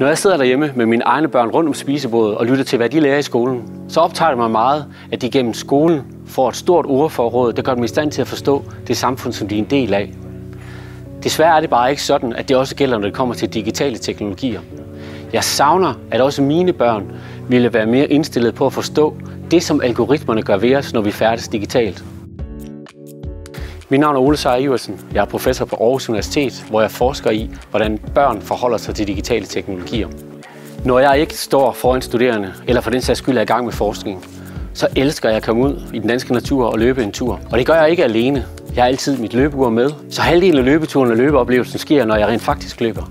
Når jeg sidder derhjemme med mine egne børn rundt om spisebordet og lytter til, hvad de lærer i skolen, så optager det mig meget, at de gennem skolen får et stort ordforråd, der gør dem i stand til at forstå det samfund, som de er en del af. Desværre er det bare ikke sådan, at det også gælder, når det kommer til digitale teknologier. Jeg savner, at også mine børn ville være mere indstillet på at forstå det, som algoritmerne gør ved os, når vi færdes digitalt. Mit navn er Ole Seier Iversen. Jeg er professor på Aarhus Universitet, hvor jeg forsker i, hvordan børn forholder sig til digitale teknologier. Når jeg ikke står foran studerende, eller for den sags skyld er i gang med forskning, så elsker jeg at komme ud i den danske natur og løbe en tur. Og det gør jeg ikke alene. Jeg har altid mit løbeur med, så halvdelen af løbeturen og løbeoplevelsen sker, når jeg rent faktisk løber.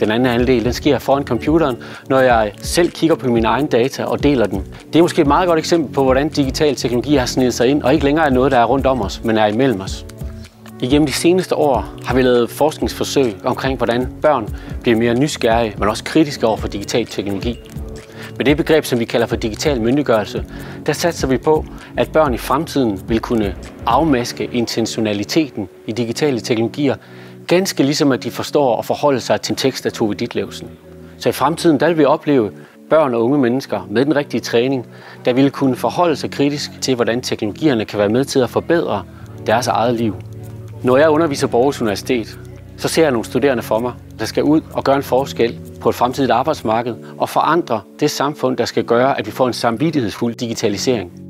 Den anden halvdel, den sker foran computeren, når jeg selv kigger på mine egne data og deler dem. Det er måske et meget godt eksempel på, hvordan digital teknologi har snedet sig ind, og ikke længere er noget, der er rundt om os, men er imellem os. Igennem de seneste år har vi lavet forskningsforsøg omkring, hvordan børn bliver mere nysgerrige, men også kritiske over for digital teknologi. Med det begreb, som vi kalder for digital myndiggørelse, der satser vi på, at børn i fremtiden vil kunne afmaske intentionaliteten i digitale teknologier, ganske ligesom at de forstår og forholder sig til en tekst af Tove Ditlevsen. Så i fremtiden der vil vi opleve børn og unge mennesker med den rigtige træning, der vil kunne forholde sig kritisk til, hvordan teknologierne kan være med til at forbedre deres eget liv. Når jeg underviser på Aarhus Universitet, så ser jeg nogle studerende for mig, der skal ud og gøre en forskel på et fremtidigt arbejdsmarked og forandre det samfund, der skal gøre, at vi får en samvittighedsfuld digitalisering.